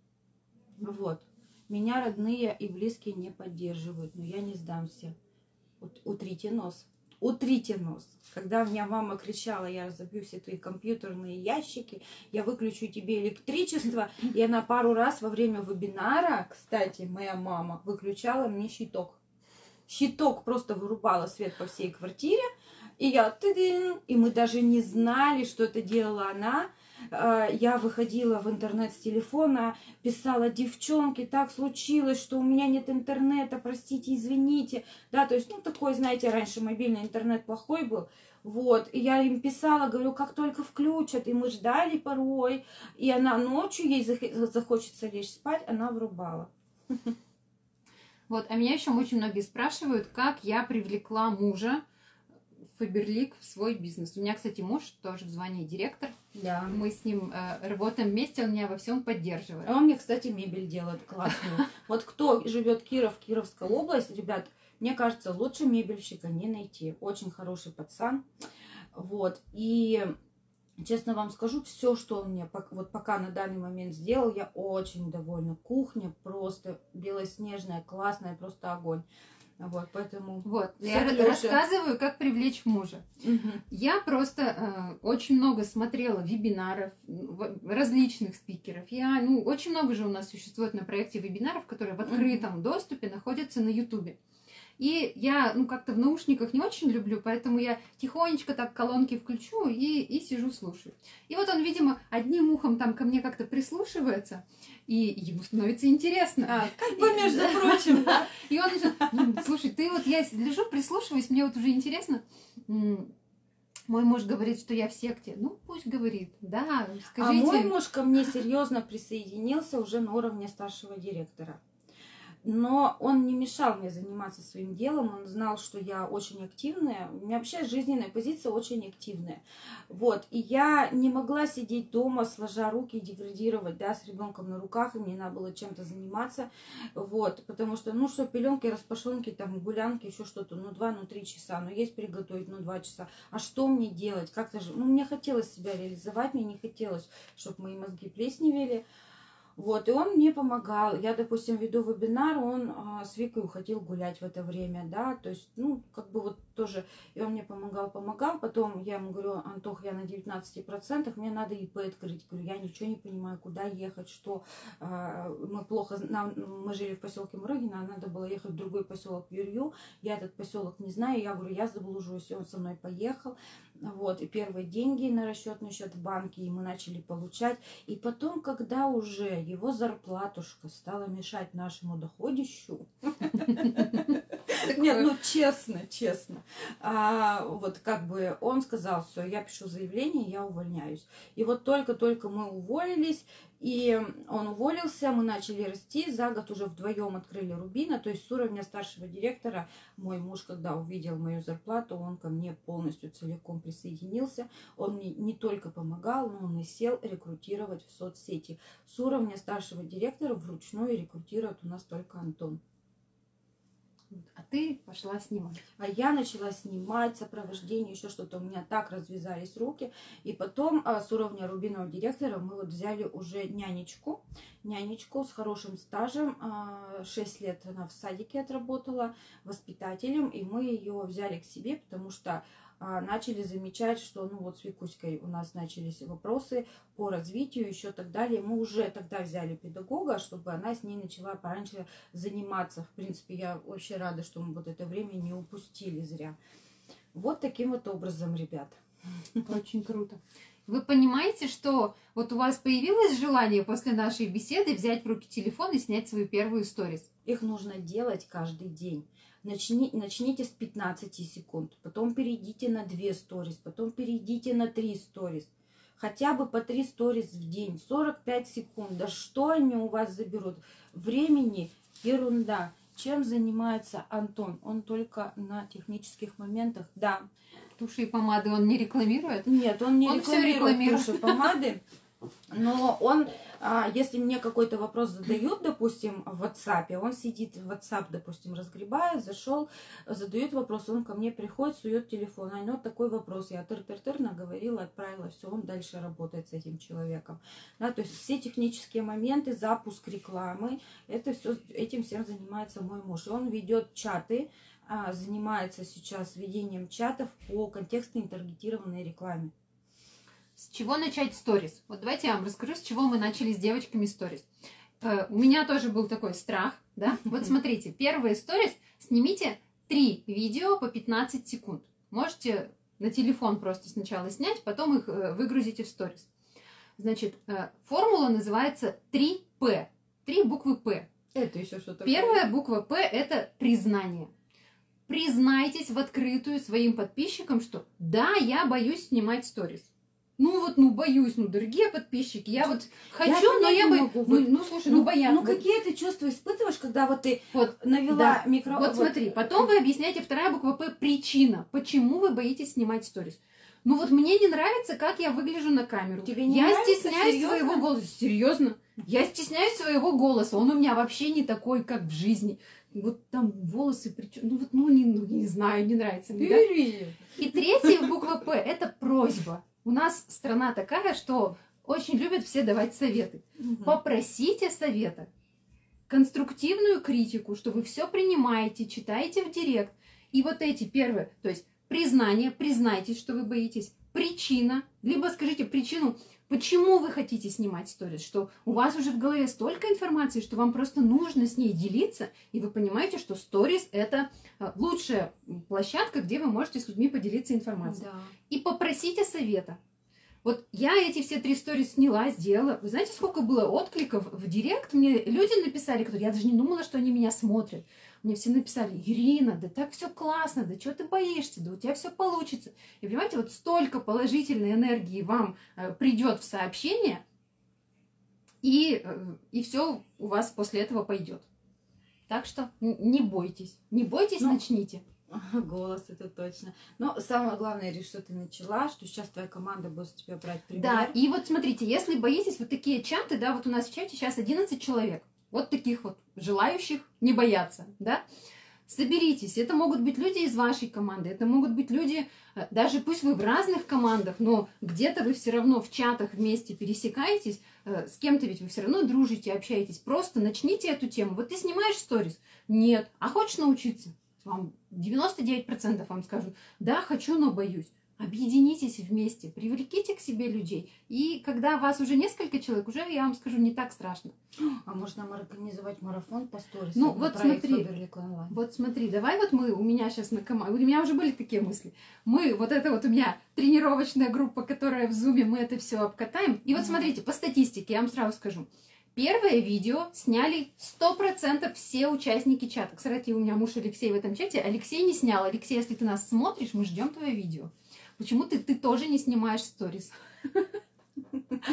Вот. Меня родные и близкие не поддерживают, но я не сдамся. Утрите нос утрите нос. Когда у меня мама кричала, я разобью все твои компьютерные ящики, я выключу тебе электричество, и она пару раз во время вебинара, кстати, моя мама выключала мне щиток. Щиток просто вырубала свет по всей квартире, и я, и мы даже не знали, что это делала она, я выходила в интернет с телефона, писала девчонки, так случилось, что у меня нет интернета, простите, извините. Да, то есть, ну, такой, знаете, раньше мобильный интернет плохой был. Вот, и я им писала, говорю, как только включат, и мы ждали порой, и она ночью, ей захочется лечь спать, она врубала. Вот, а меня еще очень многие спрашивают, как я привлекла мужа Фаберлик в свой бизнес. У меня, кстати, муж тоже в звании директор. Да. Мы с ним э, работаем вместе, он меня во всем поддерживает. А он мне, кстати, мебель делает классную. Вот кто живет Киров, Кировская область, ребят, мне кажется, лучше мебельщика не найти. Очень хороший пацан. Вот. И честно вам скажу, все, что он мне вот пока на данный момент сделал, я очень довольна. Кухня просто белоснежная, классная, просто огонь. Вот, поэтому... Вот, я рассказываю, как привлечь мужа. Угу. Я просто э, очень много смотрела вебинаров, различных спикеров. Я, ну, очень много же у нас существует на проекте вебинаров, которые в открытом угу. доступе находятся на Ютубе. И я, ну, как-то в наушниках не очень люблю, поэтому я тихонечко так колонки включу и, и сижу слушаю. И вот он, видимо, одним ухом там ко мне как-то прислушивается, и ему становится интересно. А, как бы, между прочим, да. И он начинает, слушай, ты вот, я лежу, прислушиваюсь, мне вот уже интересно. Мой муж говорит, что я в секте. Ну, пусть говорит. Да, скажите. А мой муж ко мне серьезно присоединился уже на уровне старшего директора но он не мешал мне заниматься своим делом, он знал, что я очень активная, у меня вообще жизненная позиция очень активная, вот, и я не могла сидеть дома, сложа руки и деградировать, да, с ребенком на руках, и мне надо было чем-то заниматься, вот, потому что, ну, что, пеленки, распашонки, там, гулянки, еще что-то, ну, два, ну, три часа, ну, есть приготовить, ну, два часа, а что мне делать, как-то же, ну, мне хотелось себя реализовать, мне не хотелось, чтобы мои мозги плесневели, вот, и он мне помогал. Я, допустим, веду вебинар, он а, с Викой уходил гулять в это время, да, то есть, ну, как бы вот тоже, и он мне помогал, помогал. Потом я ему говорю, Антох, я на 19%, мне надо ИП открыть. Говорю, я ничего не понимаю, куда ехать, что а, мы плохо, нам, мы жили в поселке Мурыгина, а надо было ехать в другой поселок Юрью. Я этот поселок не знаю, я говорю, я заблужусь, и он со мной поехал. Вот, и первые деньги на расчетный счет в банке, мы начали получать. И потом, когда уже его зарплатушка стала мешать нашему доходищу, нет, ну честно, честно. А, вот как бы он сказал, все, я пишу заявление, я увольняюсь. И вот только-только мы уволились, и он уволился, мы начали расти, за год уже вдвоем открыли Рубина, то есть с уровня старшего директора мой муж, когда увидел мою зарплату, он ко мне полностью целиком присоединился, он мне не только помогал, но он и сел рекрутировать в соцсети. С уровня старшего директора вручную рекрутирует у нас только Антон. А ты пошла снимать. А я начала снимать сопровождение, еще что-то. У меня так развязались руки. И потом а, с уровня рубинового директора мы вот взяли уже нянечку. Нянечку с хорошим стажем. А, 6 лет она в садике отработала воспитателем. И мы ее взяли к себе, потому что начали замечать, что ну вот с Викуськой у нас начались вопросы по развитию, еще так далее. Мы уже тогда взяли педагога, чтобы она с ней начала пораньше заниматься. В принципе, я вообще рада, что мы вот это время не упустили зря. Вот таким вот образом, ребят. Очень круто. Вы понимаете, что вот у вас появилось желание после нашей беседы взять в руки телефон и снять свою первую сторис? Их нужно делать каждый день. Начни, начните с 15 секунд, потом перейдите на 2 сторис, потом перейдите на 3 сторис. Хотя бы по 3 сторис в день, 45 секунд. Да что они у вас заберут? Времени ерунда. Чем занимается Антон? Он только на технических моментах. Да. Туши и помады он не рекламирует? Нет, он не Он рекламирует рекламирует. туши, помады. Но он, если мне какой-то вопрос задают, допустим, в WhatsApp, он сидит в WhatsApp, допустим, разгребает, зашел, задает вопрос, он ко мне приходит, сует телефон, а ну вот такой вопрос, я тыр-тыр-тыр наговорила, отправила, все, он дальше работает с этим человеком. Да, то есть все технические моменты, запуск рекламы, это все, этим всем занимается мой муж. И он ведет чаты, а, занимается сейчас ведением чатов по контекстной таргетированной рекламе. С чего начать сторис? Вот давайте я вам расскажу, с чего мы начали с девочками сторис. Э, У меня тоже был такой страх, да? Вот смотрите, первые сторис снимите три видео по 15 секунд. Можете на телефон просто сначала снять, потом их э, выгрузите в сторис. Значит, э, формула называется 3П. Три буквы П. Это еще что-то. Первая буква П – это признание. Признайтесь в открытую своим подписчикам, что да, я боюсь снимать сторис. Ну вот, ну боюсь, ну дорогие подписчики, я вот хочу, но понять я бы... могу, Ну, вот, ну, слушай, ну, боя... Ну какие ты чувства испытываешь, когда вот ты Вот, навела Да. микро... вот смотри, потом вы объясняете вторая буква П причина, почему вы боитесь снимать сторис. Ну вот мне не нравится, как я выгляжу на камеру. Тебе не я нравится? стесняюсь Серьезно? своего голоса. Серьезно? Я стесняюсь своего голоса. Он у меня вообще не такой, как в жизни. Вот там волосы, причем, ну вот, ну не, ну, не знаю, не нравится мне. да? И третья буква П – это просьба. У нас страна такая, что очень любят все давать советы. Мгм. Попросите совета. Конструктивную критику, что вы все принимаете, читаете в директ. И вот эти первые, то есть признание, признайтесь, что вы боитесь, причина, либо скажите причину, почему вы хотите снимать сторис, что у вас уже в голове столько информации, что вам просто нужно с ней делиться, и вы понимаете, что сторис это э, лучшая площадка, где вы можете с людьми поделиться информацией Да. и попросите совета. Вот я эти все три сторис сняла, сделала. Вы знаете, сколько было откликов в директ? Мне люди написали, которые я даже не думала, что они меня смотрят. Мне все написали, Ирина, да так все классно, да что ты боишься, да у тебя все получится. И понимаете, вот столько положительной энергии вам э, придет в сообщение, и, э, и все у вас после этого пойдет. Так что не бойтесь, не бойтесь, Ну, начните. Голос, это точно. Но самое главное, Ириш, что ты начала, что сейчас твоя команда будет тебя брать пример. Да, и вот смотрите, если боитесь вот такие чаты, да, вот у нас в чате сейчас 11 человек, вот таких вот желающих не бояться, да, соберитесь, это могут быть люди из вашей команды, это могут быть люди, э, даже пусть вы в разных командах, но где-то вы все равно в чатах вместе пересекаетесь, э, с кем-то ведь вы все равно дружите, общаетесь, просто начните эту тему. Вот ты снимаешь сторис? Нет. А хочешь научиться? Вам 99% вам скажут, да, хочу, но боюсь. Объединитесь вместе, привлеките к себе людей. И когда вас уже несколько человек, уже, я вам скажу, не так страшно. А может нам организовать марафон по сторис? Ну, вот смотри. Вот смотри, давай вот мы, у меня сейчас на команде, у меня уже были такие мысли. Мы, вот это вот у меня тренировочная группа, которая в зуме, мы это все обкатаем. И вот смотрите, по статистике, я вам сразу скажу. Первое видео сняли 100% все участники чата. Кстати, у меня муж Алексей в этом чате. Алексей не снял. Алексей, если ты нас смотришь, мы ждем твое видео. Почему ты, ты тоже не снимаешь сторис?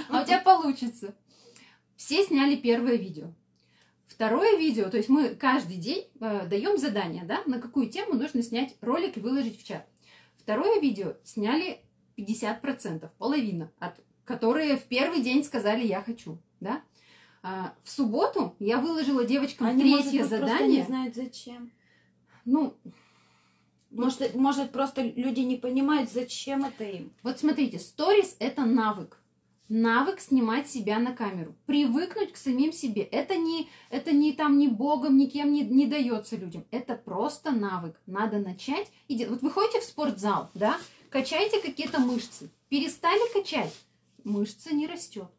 А у тебя получится. Все сняли первое видео. Второе видео, то есть мы каждый день э, даем задание, да, на какую тему нужно снять ролик и выложить в чат. Второе видео сняли 50%, половина, от, которые в первый день сказали «я хочу», да. А, в субботу я выложила девочкам Они, может третье быть, просто задание. не знают зачем. Ну, Может, может, просто люди не понимают, зачем это им. Вот смотрите, сторис — это навык. Навык снимать себя на камеру. Привыкнуть к самим себе. Это не, это не там ни богом, никем не, не дается людям. Это просто навык. Надо начать. И Вот вы ходите в спортзал, да? Качаете какие-то мышцы. Перестали качать. Мышца не растет.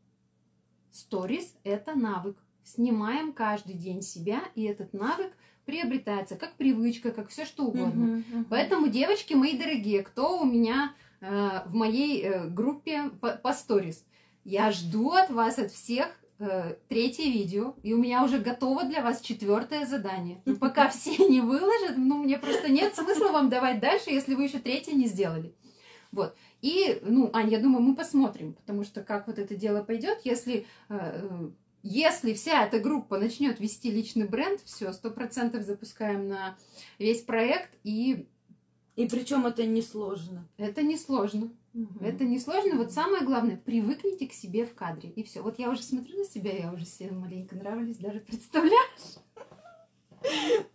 Сторис — это навык. Снимаем каждый день себя, и этот навык приобретается как привычка, как все что угодно. Мгм. Поэтому, девочки мои дорогие, кто у меня э, в моей э, группе по, по сторис, я жду от вас, от всех, э, третье видео, и у меня уже готово для вас четвертое задание. Но пока все не выложат, ну, мне просто нет смысла вам давать дальше, если вы еще третье не сделали. Вот. И, ну, Ань, я думаю, мы посмотрим, потому что как вот это дело пойдет, если э, э, если вся эта группа начнет вести личный бренд, все, сто процентов запускаем на весь проект, и И причем это несложно. это несложно. Это несложно. Вот самое главное, привыкните к себе в кадре. И все. Вот я уже смотрю на себя, я уже себе маленько нравлюсь, даже представляю.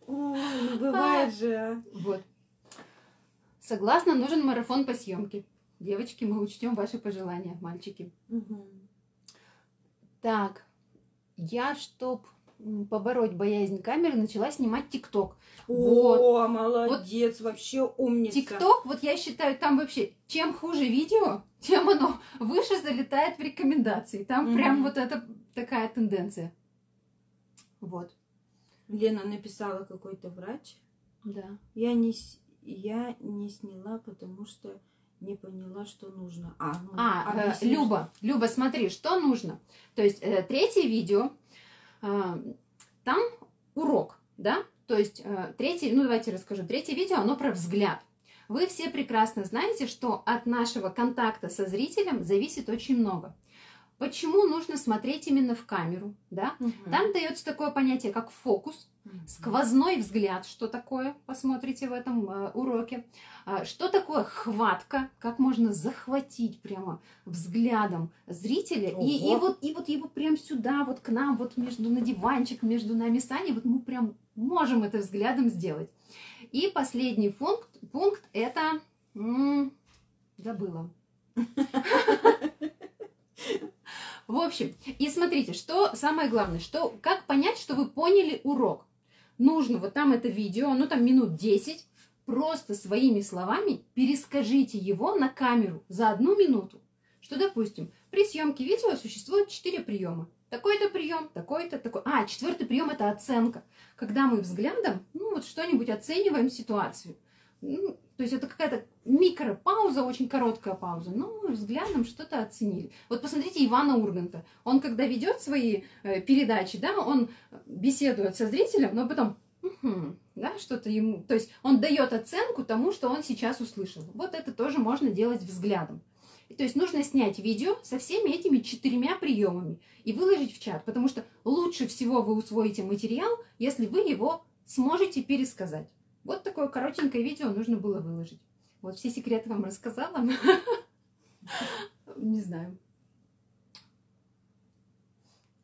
Ой, ну бывает же. Вот. Согласна, нужен марафон по съемке. Девочки, мы учтем ваши пожелания, мальчики. Мгм. Так, я, чтоб м, побороть боязнь камеры, начала снимать ТикТок. Вот. О, молодец, вообще умница. ТикТок, вот я считаю, там вообще, чем хуже видео, тем оно выше залетает в рекомендации. Там Мгм. прям вот это такая тенденция. Вот, Лена написала какой-то врач. да. Я не, я не сняла, потому что не поняла, что нужно. А, ну, А, э, объясни, Люба, Люба, смотри, что нужно. То есть э, третье видео, э, там урок, да? То есть э, третье, ну давайте расскажу. Третье видео, оно про взгляд. Вы все прекрасно знаете, что от нашего контакта со зрителем зависит очень много. Почему нужно смотреть именно в камеру, да? Мгм. Там дается такое понятие, как фокус, сквозной взгляд, что такое, посмотрите в этом э, уроке. А, Что такое хватка, как можно захватить прямо взглядом зрителя. И, и, вот, и вот его прям сюда, вот к нам, вот между на диванчик, между нами с Аней, вот мы прям можем это взглядом сделать. И последний пункт, пункт это... м, забыла. В общем, и смотрите, что самое главное, что как понять, что вы поняли урок. Нужно, вот там это видео, ну там минут 10, просто своими словами перескажите его на камеру за одну минуту. Что, допустим, при съемке видео существует 4 приема. Такой-то прием, такой-то, такой. А, четвертый прием это оценка. Когда мы взглядом, ну вот что-нибудь оцениваем ситуацию. Ну, то есть это какая-то микропауза, очень короткая пауза. Мы взглядом что-то оценили. Вот посмотрите Ивана Урганта. Он когда ведет свои э, передачи, да, он беседует со зрителем, но потом «Мгм», да, что-то ему, то есть он дает оценку тому, что он сейчас услышал. Вот это тоже можно делать взглядом. То есть нужно снять видео со всеми этими четырьмя приемами и выложить в чат, потому что лучше всего вы усвоите материал, если вы его сможете пересказать. Вот такое коротенькое видео нужно было выложить. Вот все секреты вам рассказала. Не знаю.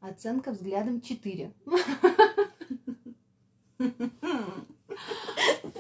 Оценка взглядом 4.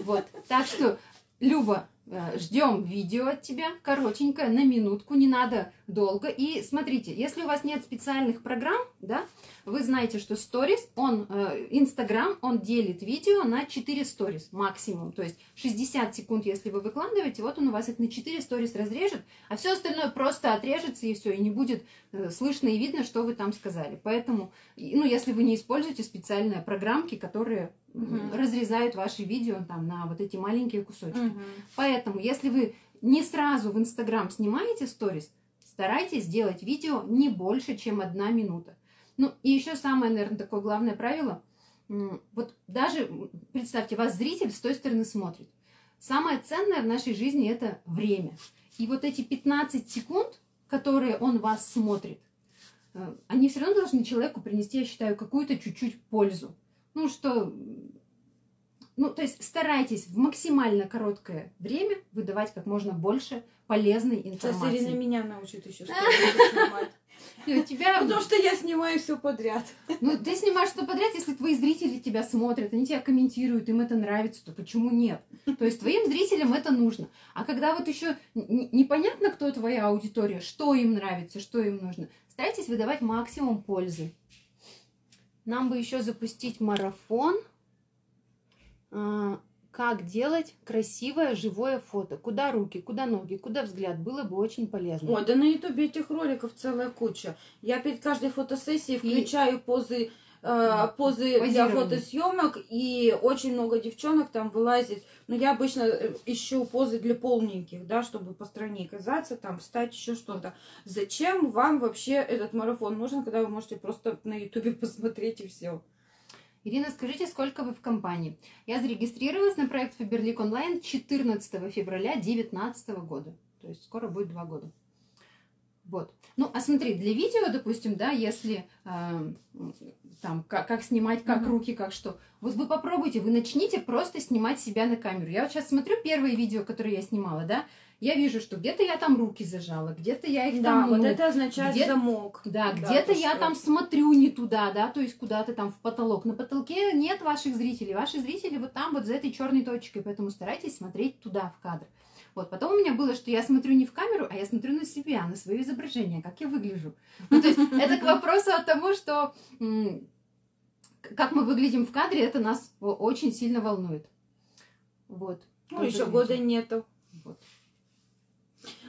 Вот. Так что, Люба, ждем видео от тебя, коротенькое, на минутку, не надо долго. И смотрите, если у вас нет специальных программ, да, вы знаете, что сторис, он, э, Инстаграм, он делит видео на 4 сторис максимум. То есть 60 секунд, если вы выкладываете, вот он у вас это на 4 сторис разрежет, а все остальное просто отрежется и все, и не будет э, слышно и видно, что вы там сказали. Поэтому, ну, если вы не используете специальные программки, которые Мгм. разрезают ваши видео там на вот эти маленькие кусочки. Мгм. Поэтому, если вы не сразу в Инстаграм снимаете сторис, старайтесь сделать видео не больше, чем одна минута. Ну, и еще самое, наверное, такое главное правило. Вот даже, представьте, вас зритель с той стороны смотрит. Самое ценное в нашей жизни – это время. И вот эти 15 секунд, которые он вас смотрит, э, они все равно должны человеку принести, я считаю, какую-то чуть-чуть пользу. Ну, что ну, то есть старайтесь в максимально короткое время выдавать как можно больше полезной Сейчас информации. Ирина меня научит еще снимать. И у тебя... Потому что я снимаю все подряд. Ну, ты снимаешь что подряд, если твои зрители тебя смотрят, они тебя комментируют, им это нравится, то почему нет? То есть твоим зрителям это нужно. А когда вот еще непонятно, кто твоя аудитория, что им нравится, что им нужно, старайтесь выдавать максимум пользы. Нам бы еще запустить марафон. А, как делать красивое живое фото. Куда руки, куда ноги, куда взгляд. Было бы очень полезно. Ой, да на ютубе этих роликов целая куча. Я перед каждой фотосессией включаю и... позы э, позы для фотосъемок, и очень много девчонок там вылазит. Но я обычно э, ищу позы для полненьких, да, чтобы по стране казаться, там, встать, еще что-то. Зачем вам вообще этот марафон нужен, когда вы можете просто на ютубе посмотреть и все? Ирина, скажите, сколько вы в компании? Я зарегистрировалась на проект Фаберлик онлайн 14 февраля 2019 года. То есть скоро будет два года. Вот. Ну, а смотри, для видео, допустим, да, если э, там, как, как снимать, как mm-hmm. руки, как что. Вот вы попробуйте, вы начните просто снимать себя на камеру. Я вот сейчас смотрю первое видео, которое я снимала, да, я вижу, что где-то я там руки зажала, где-то я их да, там... Да, вот это означает где замок. Да, да где-то я что... там смотрю не туда, да, то есть куда-то там в потолок. На потолке нет ваших зрителей. Ваши зрители вот там вот за этой черной точкой, поэтому старайтесь смотреть туда, в кадр. Вот, потом у меня было, что я смотрю не в камеру, а я смотрю на себя, на свое изображение, как я выгляжу. Ну, то есть это к вопросу о тому, что как мы выглядим в кадре, это нас очень сильно волнует. Вот. Ну, еще года нету. Вот.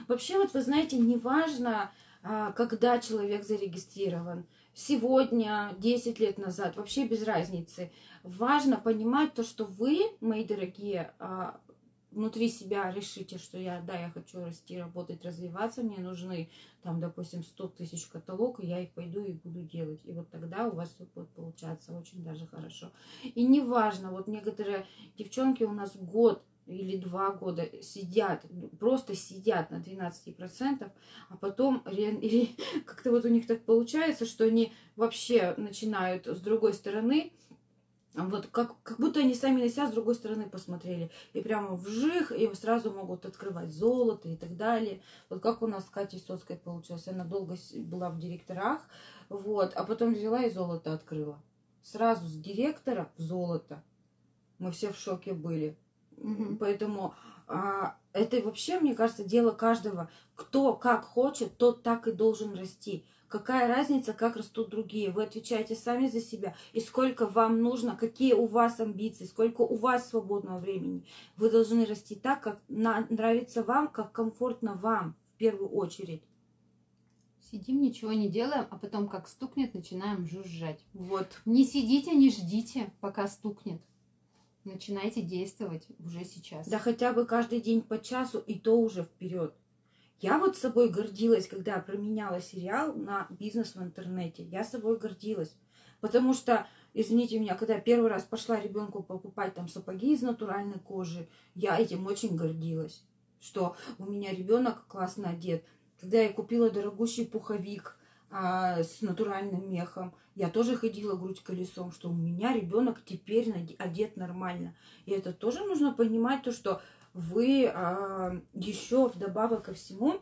Вообще, вот вы знаете, неважно, а, когда человек зарегистрирован, сегодня, 10 лет назад, вообще без разницы. Важно понимать то, что вы, мои дорогие, а, внутри себя решите, что я, да, я хочу расти, работать, развиваться, мне нужны, там, допустим, 100 тысяч каталог, и я их пойду и буду делать. И вот тогда у вас все будет получаться очень даже хорошо. И неважно, вот некоторые девчонки у нас год или два года сидят, просто сидят на 12%, а потом как-то вот у них так получается, что они вообще начинают с другой стороны, вот как, как будто они сами на себя с другой стороны посмотрели. И прямо вжих, и сразу могут открывать золото и так далее. Вот как у нас с Катей Соцкой получилось. Она долго была в директорах, вот, а потом взяла и золото открыла. Сразу с директора в золото. Мы все в шоке были. Угу. Поэтому а, это вообще, мне кажется, дело каждого. Кто как хочет, тот так и должен расти. Какая разница, как растут другие? Вы отвечаете сами за себя. И сколько вам нужно, какие у вас амбиции, сколько у вас свободного времени. Вы должны расти так, как нравится вам, как комфортно вам в первую очередь. Сидим, ничего не делаем, а потом как стукнет, начинаем жужжать. Вот. Не сидите, не ждите, пока стукнет. Начинайте действовать уже сейчас. Да хотя бы каждый день по часу, и то уже вперед. Я вот собой гордилась, когда променяла сериал на бизнес в интернете. Я собой гордилась. Потому что, извините меня, когда я первый раз пошла ребенку покупать там сапоги из натуральной кожи, я этим очень гордилась. Что у меня ребенок классно одет. Когда я купила дорогущий пуховик а, с натуральным мехом, я тоже ходила грудь колесом, что у меня ребенок теперь одет нормально. И это тоже нужно понимать, то, что вы а, еще вдобавок ко всему,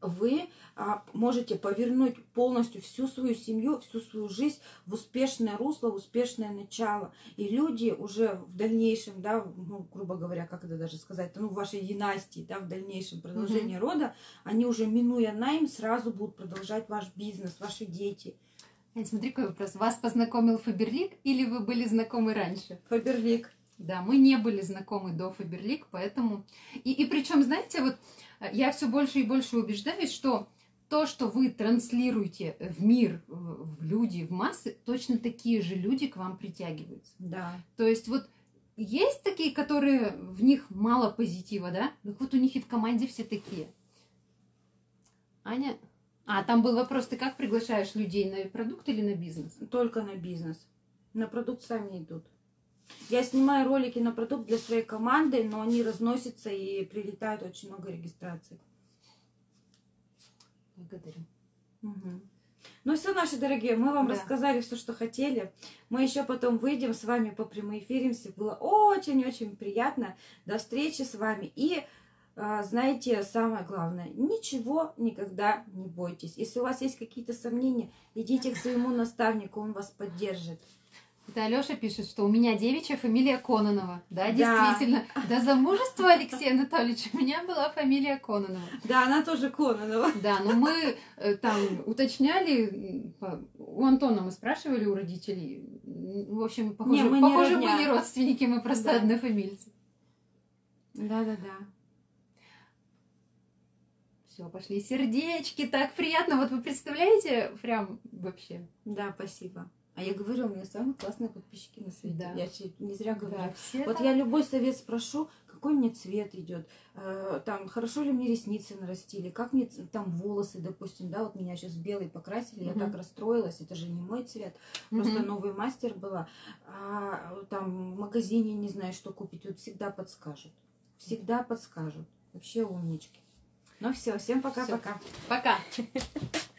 вы а, можете повернуть полностью всю свою семью, всю свою жизнь в успешное русло, в успешное начало. И люди уже в дальнейшем, да, ну, грубо говоря, как это даже сказать, ну, в вашей династии, да, в дальнейшем продолжении mm-hmm. рода, они уже минуя найм, сразу будут продолжать ваш бизнес, ваши дети. Смотри, какой вопрос. Вас познакомил Фаберлик или вы были знакомы раньше? Фаберлик. Да, мы не были знакомы до Фаберлик, поэтому... И, и причем, знаете, вот э, я все больше и больше убеждаюсь, что то, что вы транслируете в мир, в люди, в массы, точно такие же люди к вам притягиваются. Да. То есть вот есть такие, которые в них мало позитива, да? Так вот у них и в команде все такие. Аня? А, там был вопрос, ты как приглашаешь людей на продукт или на бизнес? Только на бизнес. На продукт сами идут. Я снимаю ролики на продукт для своей команды, но они разносятся и прилетают очень много регистраций. Благодарю. Угу. Ну все, наши дорогие, мы вам да. рассказали все, что хотели. Мы еще потом выйдем с вами по прямоэфиримся. Было очень-очень приятно. До встречи с вами. И а, знаете, самое главное, ничего никогда не бойтесь. Если у вас есть какие-то сомнения, идите к своему наставнику, он вас поддержит. Это Алёша пишет, что у меня девичья фамилия Кононова. Да, Да. действительно. До замужества Алексея Анатольевича у меня была фамилия Кононова. Да, она тоже Кононова. Да, но мы э, там уточняли, у Антона мы спрашивали у родителей. В общем, похоже, Не, мы не похоже родня. были родственники, мы просто Да. однофамильцы. Да-да-да. Все, пошли сердечки, так приятно. Вот вы представляете, прям вообще. Да, спасибо. А я говорю, у меня самые классные подписчики на свете. Да. Я не зря говорю. Да, все Вот так. я любой совет спрошу, какой мне цвет идет, э, там, хорошо ли мне ресницы нарастили, как мне там волосы, допустим, да, вот меня сейчас белый покрасили, я Мгм. так расстроилась, это же не мой цвет, просто Мгм. новый мастер была, а, там в магазине не знаю, что купить, вот всегда подскажут, всегда подскажут, вообще умнички. Ну все, всем пока-пока. Пока.